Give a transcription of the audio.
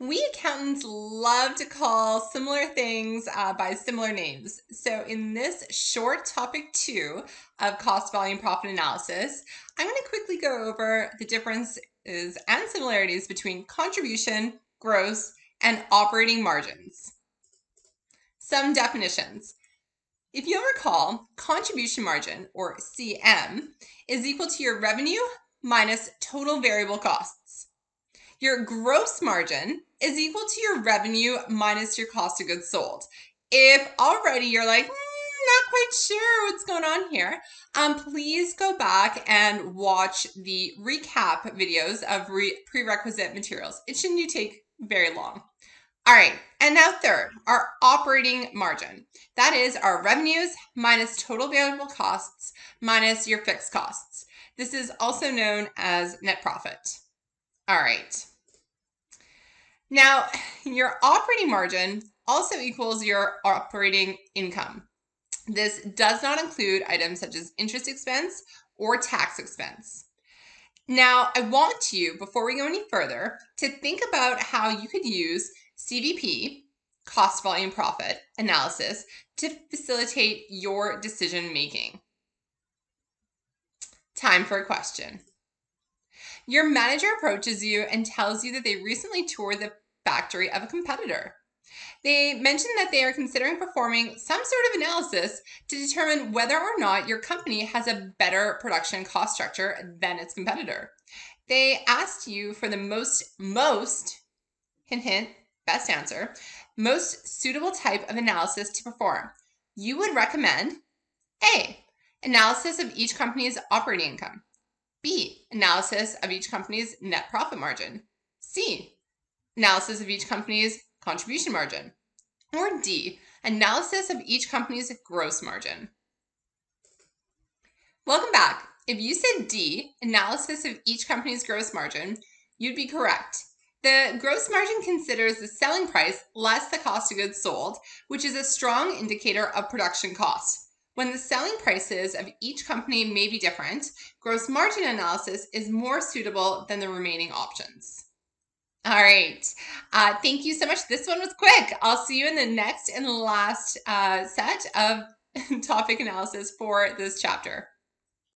We accountants love to call similar things uh, by similar names. So in this short topic two of cost volume profit analysis, I'm going to quickly go over the differences and similarities between contribution, gross, and operating margins. Some definitions. If you'll recall, contribution margin, or CM, is equal to your revenue minus total variable costs. Your gross margin is equal to your revenue minus your cost of goods sold. If already you're like, mm, not quite sure what's going on here, um, please go back and watch the recap videos of re prerequisite materials. It shouldn't take very long. All right, and now third, our operating margin. That is our revenues minus total variable costs minus your fixed costs. This is also known as net profit. All right. Now, your operating margin also equals your operating income. This does not include items such as interest expense or tax expense. Now, I want you, before we go any further, to think about how you could use CVP, cost volume profit analysis, to facilitate your decision making. Time for a question. Your manager approaches you and tells you that they recently toured the factory of a competitor. They mention that they are considering performing some sort of analysis to determine whether or not your company has a better production cost structure than its competitor. They asked you for the most, most, hint, hint, best answer, most suitable type of analysis to perform. You would recommend A, analysis of each company's operating income. B, analysis of each company's net profit margin. C, analysis of each company's contribution margin. Or D, analysis of each company's gross margin. Welcome back. If you said D, analysis of each company's gross margin, you'd be correct. The gross margin considers the selling price less the cost of goods sold, which is a strong indicator of production cost. When the selling prices of each company may be different, gross margin analysis is more suitable than the remaining options. All right. Uh, thank you so much. This one was quick. I'll see you in the next and last uh, set of topic analysis for this chapter.